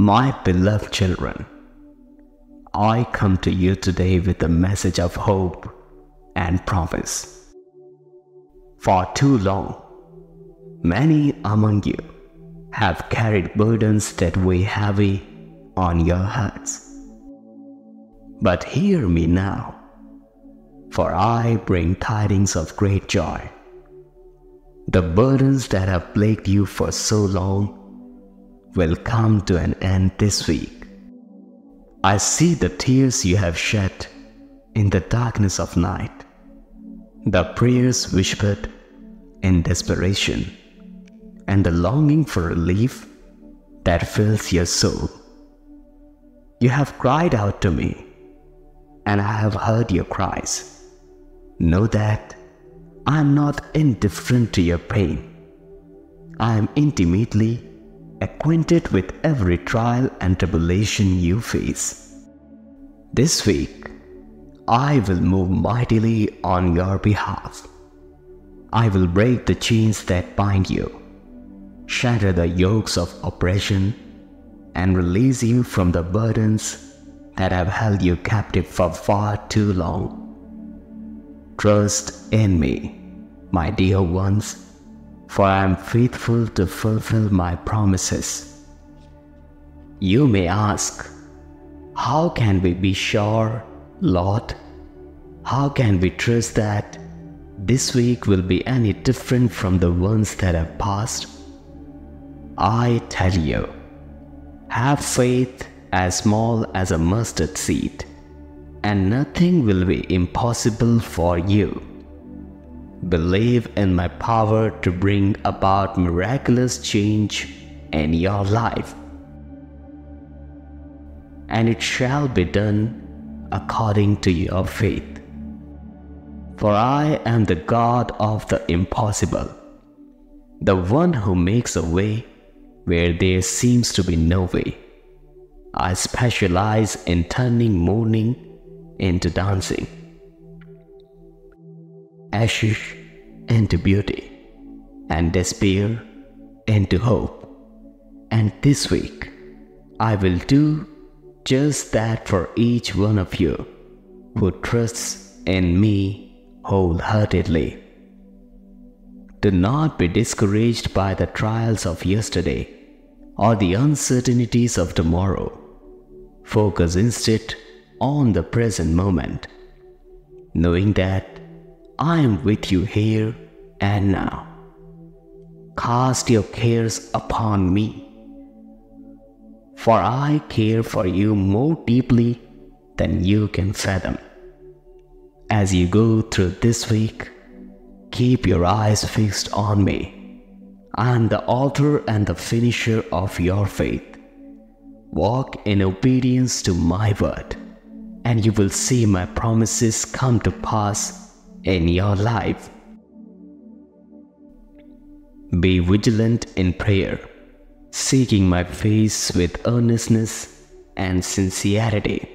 My beloved children, I come to you today with a message of hope and promise. For too long, many among you have carried burdens that weigh heavy on your hearts. But hear me now, for I bring tidings of great joy. The burdens that have plagued you for so long will come to an end this week. I see the tears you have shed in the darkness of night, the prayers whispered in desperation, and the longing for relief that fills your soul. You have cried out to me, and I have heard your cries. Know that I am not indifferent to your pain. I am intimately acquainted with every trial and tribulation you face. This week, I will move mightily on your behalf. I will break the chains that bind you, shatter the yokes of oppression, and release you from the burdens that have held you captive for far too long. Trust in me, my dear ones for I am faithful to fulfill my promises. You may ask, How can we be sure, Lord? How can we trust that this week will be any different from the ones that have passed? I tell you, have faith as small as a mustard seed, and nothing will be impossible for you. Believe in my power to bring about miraculous change in your life. And it shall be done according to your faith. For I am the God of the impossible, the one who makes a way where there seems to be no way. I specialize in turning mourning into dancing ashes into beauty, and despair into hope. And this week, I will do just that for each one of you who trusts in me wholeheartedly. Do not be discouraged by the trials of yesterday or the uncertainties of tomorrow. Focus instead on the present moment, knowing that I am with you here and now. Cast your cares upon me, for I care for you more deeply than you can fathom. As you go through this week, keep your eyes fixed on me. I am the author and the finisher of your faith. Walk in obedience to my word, and you will see my promises come to pass in your life. Be vigilant in prayer, seeking my face with earnestness and sincerity.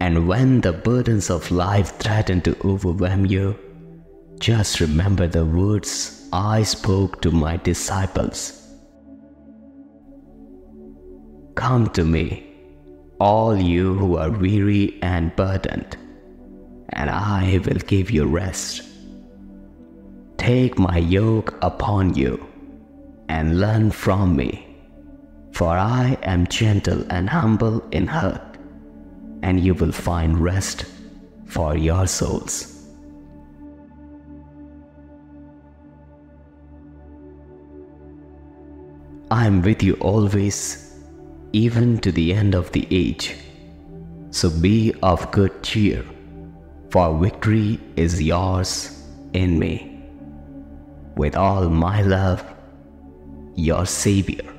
And when the burdens of life threaten to overwhelm you, just remember the words I spoke to my disciples. Come to me, all you who are weary and burdened and I will give you rest. Take my yoke upon you and learn from me, for I am gentle and humble in heart, and you will find rest for your souls. I am with you always, even to the end of the age. So be of good cheer for victory is yours in me. With all my love, your Savior.